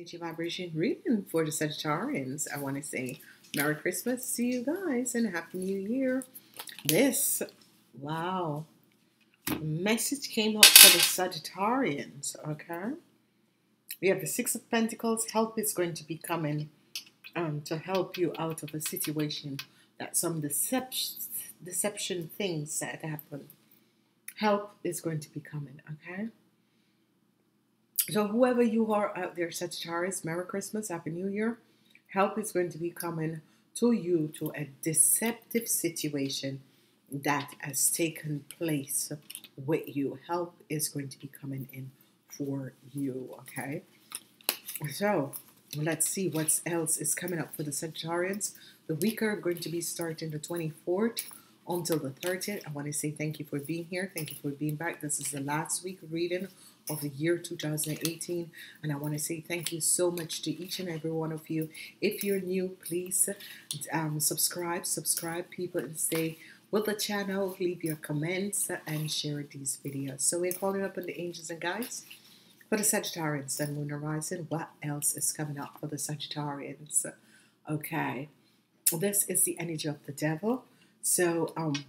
energy vibration reading for the Sagittarians. I want to say Merry Christmas to you guys and Happy New Year. This, wow, message came up for the Sagittarians, okay? We have the Six of Pentacles. Help is going to be coming um, to help you out of a situation that some deception, deception things that happen. Help is going to be coming, okay? So, whoever you are out there, Sagittarius, Merry Christmas, Happy New Year. Help is going to be coming to you to a deceptive situation that has taken place with you. Help is going to be coming in for you, okay? So, let's see what else is coming up for the Sagittarians. The week are going to be starting the 24th until the 30th. I want to say thank you for being here. Thank you for being back. This is the last week reading of the year 2018 and I want to say thank you so much to each and every one of you. If you're new please um, subscribe subscribe people and stay with the channel. Leave your comments and share these videos. So we're calling up on the angels and guides for the Sagittarians and Moon Horizon what else is coming up for the Sagittarians? Okay. This is the energy of the devil. So um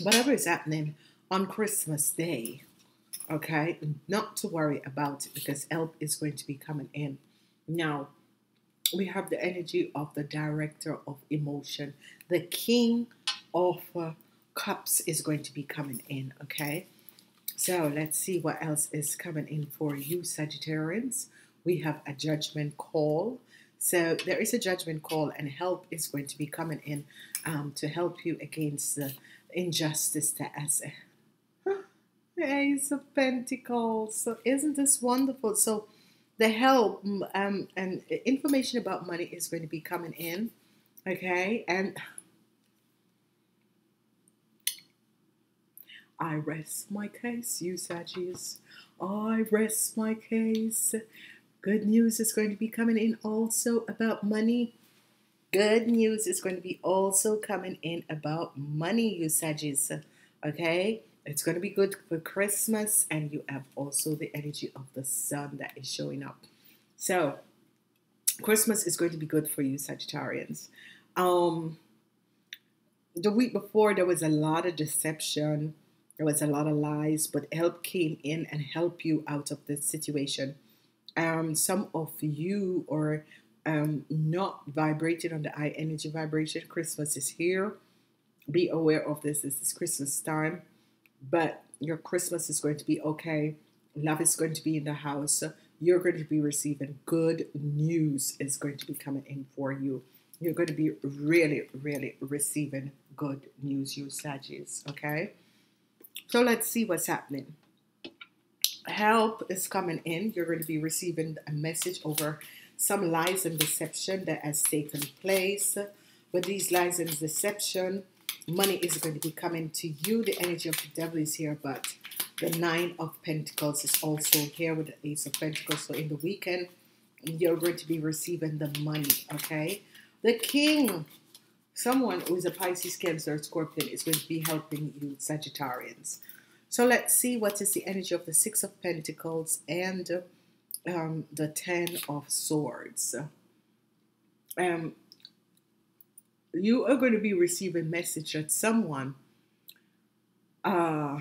whatever is happening on Christmas Day okay? Not to worry about it because help is going to be coming in. Now, we have the energy of the director of emotion. The king of uh, cups is going to be coming in, okay? So let's see what else is coming in for you, Sagittarians. We have a judgment call. So there is a judgment call, and help is going to be coming in um, to help you against the injustice that has Ace of Pentacles. So isn't this wonderful? So the help um, and information about money is going to be coming in. Okay. And I rest my case, you Saggies. I rest my case. Good news is going to be coming in also about money. Good news is going to be also coming in about money, you Saggies. Okay? It's going to be good for Christmas, and you have also the energy of the sun that is showing up. So, Christmas is going to be good for you, Sagittarians. Um, the week before, there was a lot of deception, there was a lot of lies, but help came in and help you out of this situation. Um, some of you are um, not vibrating on the high energy vibration. Christmas is here. Be aware of this. This is Christmas time but your Christmas is going to be okay. Love is going to be in the house. You're going to be receiving good news is going to be coming in for you. You're going to be really, really receiving good news, you Saggies. Okay. So let's see what's happening. Help is coming in. You're going to be receiving a message over some lies and deception that has taken place. With these lies and deception, money is going to be coming to you. The energy of the devil is here, but the Nine of Pentacles is also here with the Ace of Pentacles. So in the weekend, you're going to be receiving the money, okay? The King, someone who is a Pisces, Cancer, Scorpion is going to be helping you, Sagittarians. So let's see what is the energy of the Six of Pentacles and um, the Ten of Swords. Um, you are going to be receiving message that someone uh,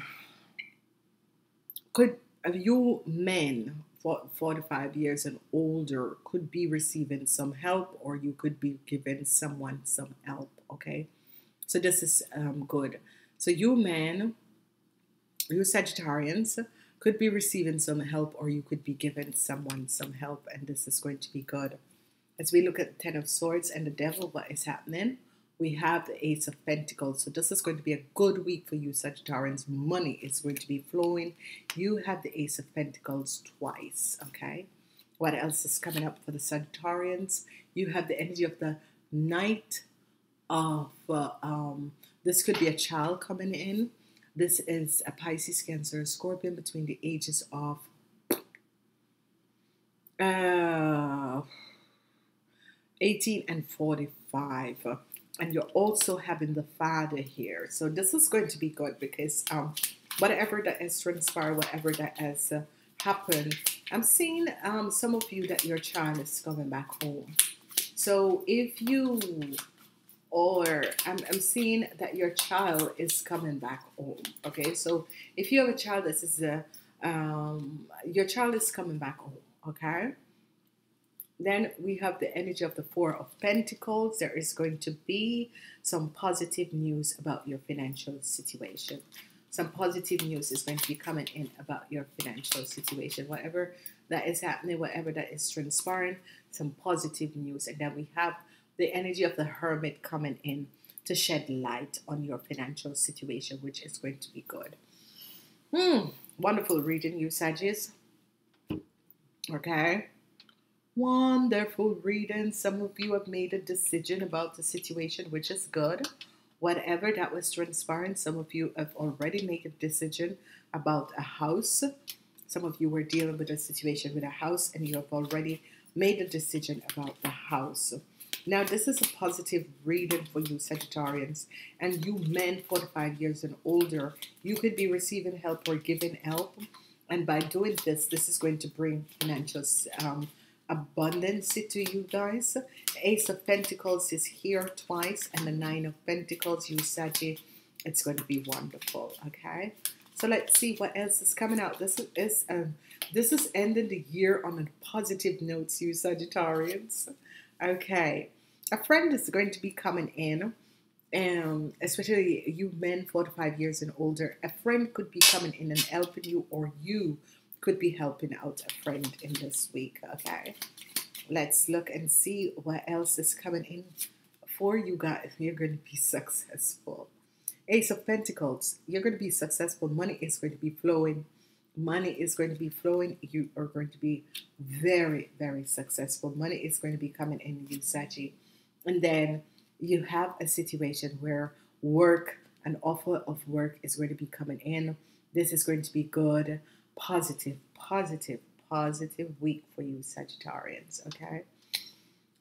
could you men for 45 years and older could be receiving some help or you could be giving someone some help okay? So this is um, good. So you men you Sagittarians could be receiving some help or you could be giving someone some help and this is going to be good as we look at the Ten of Swords and the Devil, what is happening? We have the Ace of Pentacles. So this is going to be a good week for you, Sagittarians. Money is going to be flowing. You have the Ace of Pentacles twice, okay? What else is coming up for the Sagittarians? You have the energy of the Knight of, uh, um, this could be a child coming in. This is a Pisces, Cancer, Scorpion between the ages of uh, 18 and 45 and you're also having the father here so this is going to be good because um whatever that has transpired whatever that has uh, happened I'm seeing um, some of you that your child is coming back home. So if you or I'm, I'm seeing that your child is coming back home. Okay, so if you have a child, this is a um, your child is coming back home. Okay. Then we have the energy of the Four of Pentacles. There is going to be some positive news about your financial situation. Some positive news is going to be coming in about your financial situation. Whatever that is happening, whatever that is transpiring, some positive news. And then we have the energy of the Hermit coming in to shed light on your financial situation, which is going to be good. Hmm, wonderful reading, you Sagittarius. Okay. Wonderful reading. Some of you have made a decision about the situation, which is good. Whatever that was transpiring, some of you have already made a decision about a house. Some of you were dealing with a situation with a house and you have already made a decision about the house. Now, this is a positive reading for you, Sagittarians, and you men 45 years and older, you could be receiving help or giving help. And by doing this, this is going to bring financial um, abundance to you guys. The Ace of Pentacles is here twice, and the Nine of Pentacles, you Saggy. It's going to be wonderful, okay? So let's see what else is coming out. This is um, this is ending the year on a positive note, you Sagittarians. Okay, a friend is going to be coming in, um, especially you men 45 years and older. A friend could be coming in and helping you, or you could be helping out a friend in this week. Okay, let's look and see what else is coming in for you guys. You're going to be successful. Ace of Pentacles, you're going to be successful. Money is going to be flowing money is going to be flowing. You are going to be very, very successful. Money is going to be coming in you, Saggy. And then you have a situation where work, an offer of work is going to be coming in. This is going to be good, positive, positive, positive week for you, Sagittarians. Okay.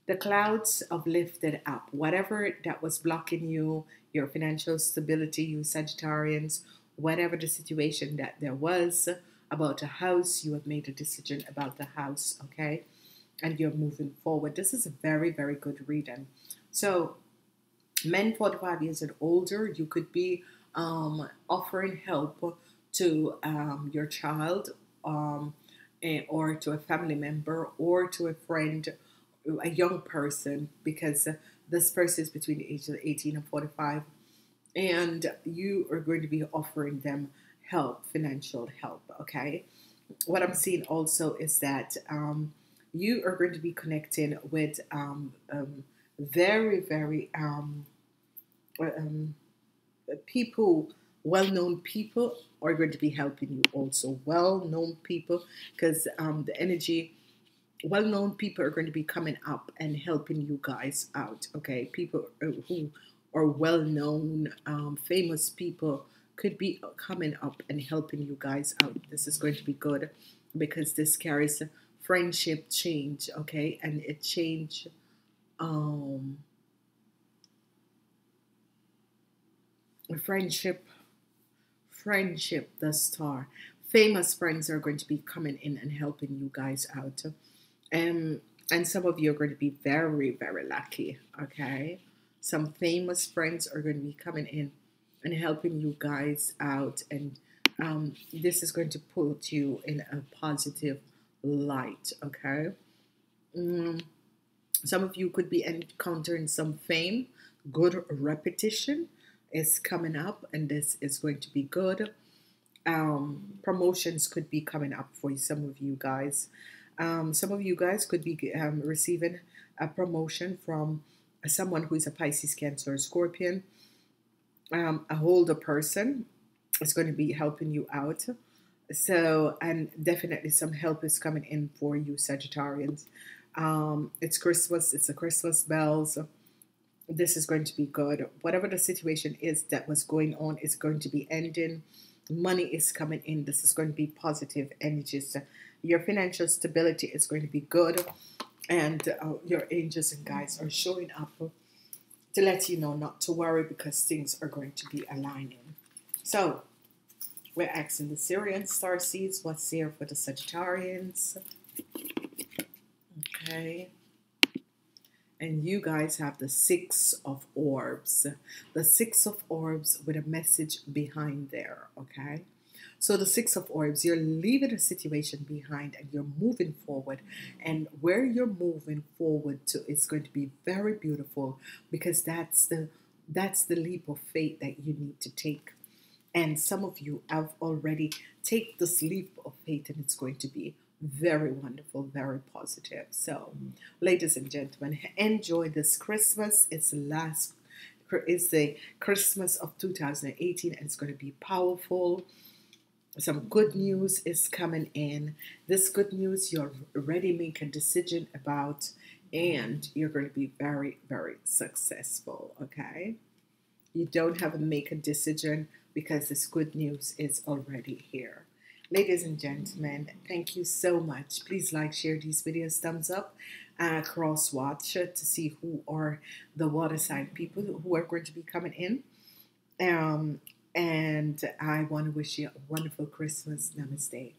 The clouds have lifted up. Whatever that was blocking you, your financial stability, you Sagittarians, whatever the situation that there was about a house, you have made a decision about the house, okay? And you're moving forward. This is a very, very good reading. So, men 45 years and older, you could be um, offering help to um, your child um, eh, or to a family member or to a friend, a young person, because this person is between the age of 18 and 45 and you are going to be offering them help, financial help. Okay. What I'm seeing also is that um, you are going to be connecting with um, um, very, very um, um, people, well known people are going to be helping you also. Well known people, because um, the energy, well known people are going to be coming up and helping you guys out. Okay. People who or well known, um, famous people could be coming up and helping you guys out. This is going to be good because this carries a friendship change, okay? And it change um friendship friendship the star famous friends are going to be coming in and helping you guys out um and some of you are going to be very very lucky okay some famous friends are going to be coming in and helping you guys out. And um, this is going to put you in a positive light, okay? Mm, some of you could be encountering some fame, good repetition is coming up, and this is going to be good. Um, promotions could be coming up for some of you guys. Um, some of you guys could be um, receiving a promotion from someone who is a Pisces, Cancer, or Scorpion, um, a older person is going to be helping you out. So, and definitely some help is coming in for you, Sagittarians. Um, it's Christmas, it's the Christmas bells. This is going to be good. Whatever the situation is that was going on is going to be ending. Money is coming in. This is going to be positive energies. Your financial stability is going to be good and uh, your angels and guides are showing up to let you know not to worry because things are going to be aligning. So, We're asking the Sirian star seeds what's here for the Sagittarians. Okay. And you guys have the Six of Orbs. The Six of Orbs with a message behind there. Okay. So the Six of Orbs, you're leaving a situation behind and you're moving forward. And where you're moving forward to is going to be very beautiful because that's the that's the leap of faith that you need to take. And some of you have already take this leap of faith and it's going to be very wonderful, very positive. So, ladies and gentlemen, enjoy this Christmas. It's the last it's the Christmas of 2018 and it's going to be powerful some good news is coming in. This good news you're already make a decision about, and you're going to be very, very successful. Okay, you don't have to make a decision because this good news is already here. Ladies and gentlemen, thank you so much. Please like, share these videos, thumbs up, uh, cross watch to see who are the water sign people who are going to be coming in. Um, and I want to wish you a wonderful Christmas. Namaste.